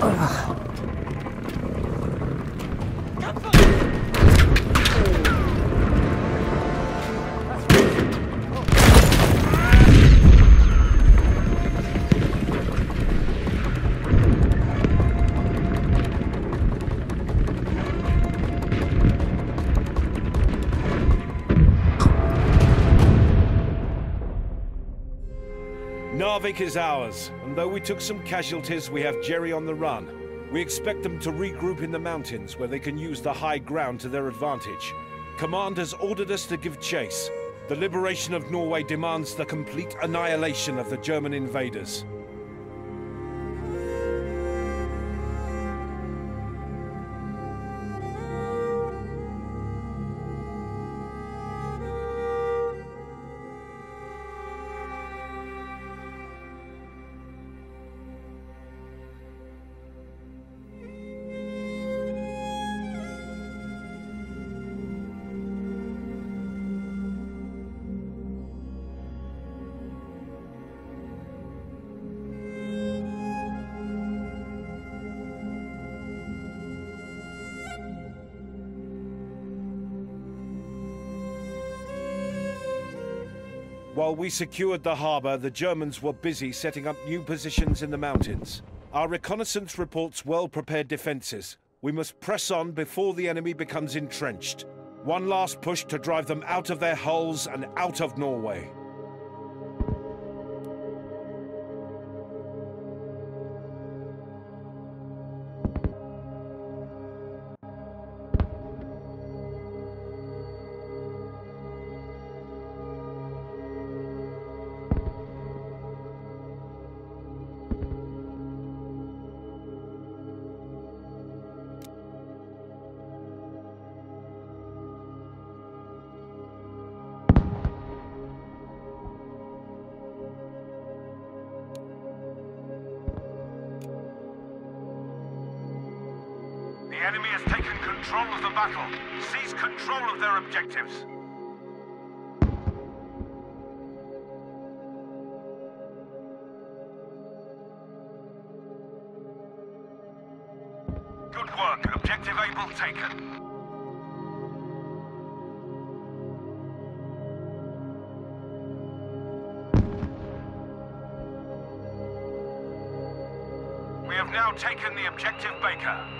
唉呀 Narvik is ours, and though we took some casualties, we have Jerry on the run. We expect them to regroup in the mountains, where they can use the high ground to their advantage. Command has ordered us to give chase. The liberation of Norway demands the complete annihilation of the German invaders. While we secured the harbour, the Germans were busy setting up new positions in the mountains. Our reconnaissance reports well-prepared defences. We must press on before the enemy becomes entrenched. One last push to drive them out of their holes and out of Norway. Enemy has taken control of the battle. Seize control of their objectives. Good work. Objective Able taken. We have now taken the objective Baker.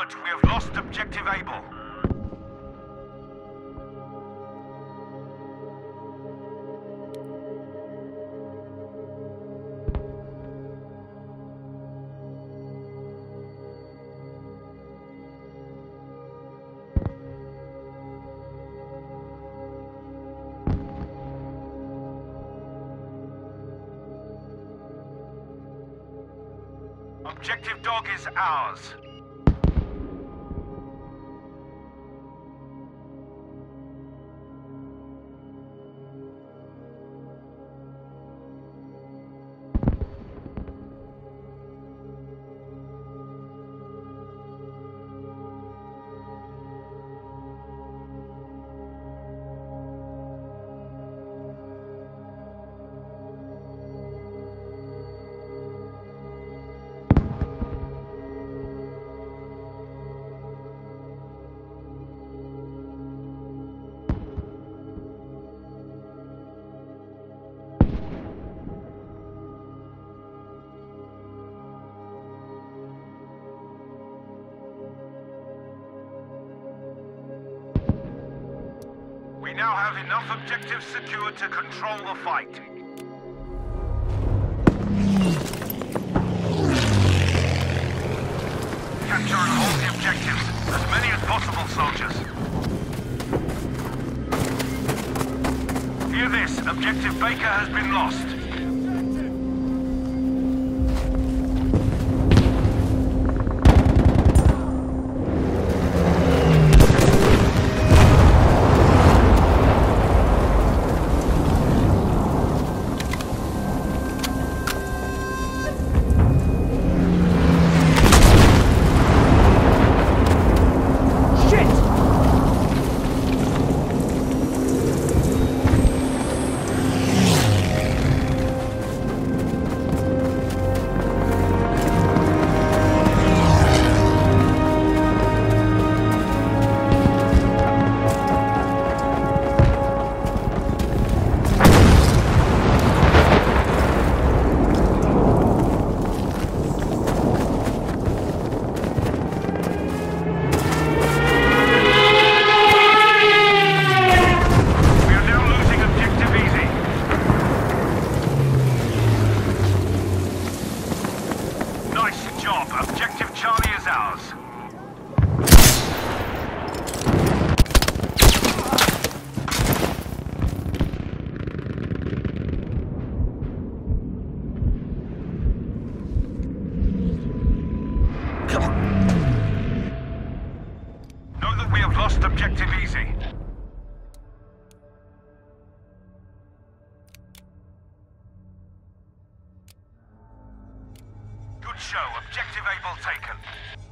Judge, we have lost objective Able. Objective dog is ours. Now have enough objectives secured to control the fight. Capture and hold the objectives. As many as possible, soldiers. Hear this. Objective Baker has been lost. Charlie is ours. show. Objective able taken.